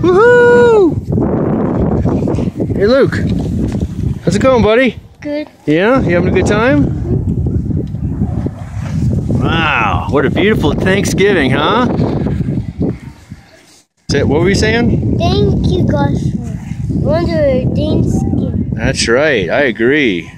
Woohoo! Hey Luke, how's it going, buddy? Good. Yeah, you having a good time? Wow, what a beautiful Thanksgiving, huh? What were we saying? Thank you, God, for wonder Thanksgiving. That's right, I agree.